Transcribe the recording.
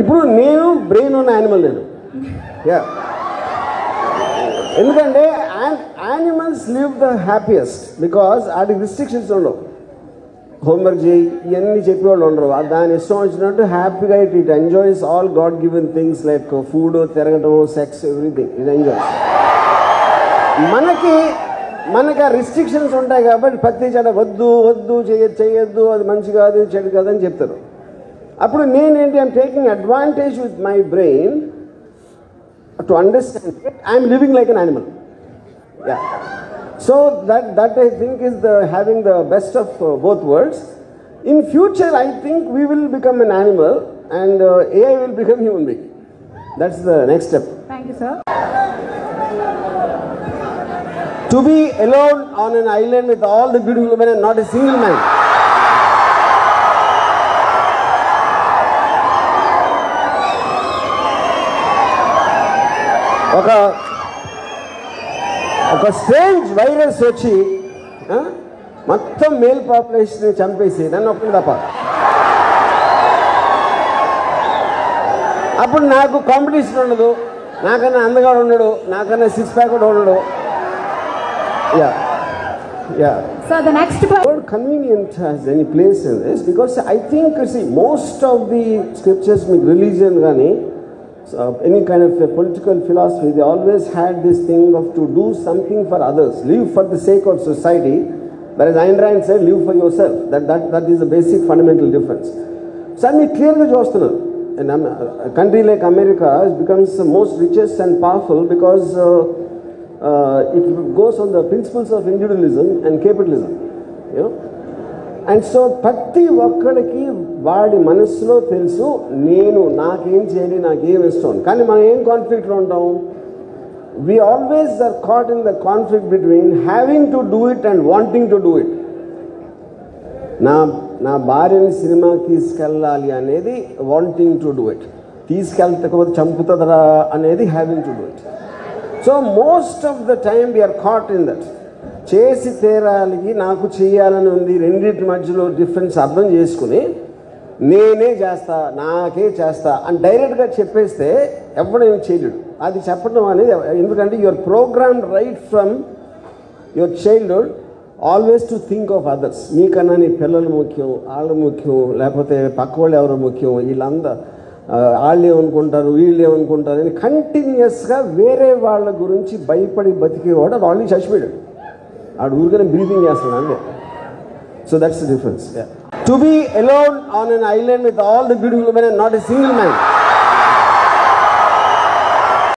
ఇప్పుడు నేను బ్రెయిన్ ఉన్న యానిమల్ నేను. యా ఎందుకంటే animals live the happiest because వాటికి రిస్ట్రిక్షన్స్ ఉండవు. హోంవర్క్ చేయి ఇవన్నీ చెప్పేవాళ్ళు ఉండరు. దాని ఇష్టం వచ్చినట్టు హ్యాపీగా it it enjoys all God given things like food తిరగటం సెక్స్ ఎవ్రీథింగ్ ఇట్ ఎంజాయ్స్ మనకి మనకి ఆ రిస్ట్రిక్షన్స్ ఉంటాయి కాబట్టి ప్రతి చెడ వద్దు వద్దు చేయ చేయొద్దు అది మంచి కాదు చెడు కాదు అని చెప్తారు. అప్పుడు నేనేంటి I'm taking advantage with my brain to understand I'm living like an animal yeah so that that I think is the having the best of both words in future I think we will become an animal and AI will become human being that's the next step thank you sir to be alone on an island with all the beautiful women and not a single man. ఒక ఒక strange virus వచ్చి మొత్తం male population చంపేసి నన్ను ఒక్కడు తప్ప. అప్పుడు నాకు కాంపిటీషన్ ఉండదు. నాకన్నా అందగా ఉండడు నాకన్నా సిక్స్ ప్యాక్ కూడా ఉండడు yeah yeah the next word convenient has any place in this? Because I think, you see, most of the scriptures, make religion, Gani, so any kind of political philosophy, they always had this thing of to do something for others, live for the sake of society, whereas Ayn Rand said live for yourself. That, that, that is the basic fundamental difference. So I'm clearly Jostana. And a country like America becomes the most richest and powerful because uh, uh, it goes on the principles of individualism and capitalism. You know? And so ప్రతి ఒక్కడికి వాడి మనస్సులో తెలుసు నేను నాకేం చేయాలి నాకేం ఇష్టం. కానీ మనం ఏం కాన్ఫ్లిక్ట్లో ఉంటాం? We always are caught in the conflict between having to do it and wanting to do it నా నా భార్యని సినిమాకి తీసుకెళ్ళాలి అనేది వాంటింగ్ టు డూ ఇట్ తీసుకెళ్ళకపోతే చంపుతుందరా అనేది having to do it so most of the time we are caught in that చేసి తీరాలికి నాకు చేయాలని ఉంది రెండింటి మధ్యలో డిఫరెన్స్ అర్థం చేసుకుని నేనే చేస్తా నాకే చేస్తా అని డైరెక్ట్గా చెప్పేస్తే ఎవడేం చేయలేడు. అది చెప్పడం అనేది ఎందుకంటే your program right from your childhood always to think of others నీకన్నా నీ పిల్లలు ముఖ్యం వాళ్ళు ముఖ్యం లేకపోతే పక్క వాళ్ళు ఎవరు ముఖ్యం వీళ్ళందరూ వాళ్ళు ఏమనుకుంటారు వీళ్ళు ఏమనుకుంటారు అని కంటిన్యూస్గా వేరే వాళ్ళ గురించి భయపడి బతికేవాడు అది చచ్చిపోయాడు. ఆడు ఊరికనే బ్రీతింగ్ చేస్తున్నాడు అంతే so that's the difference to be alone on an island with all the beautiful men and not a single man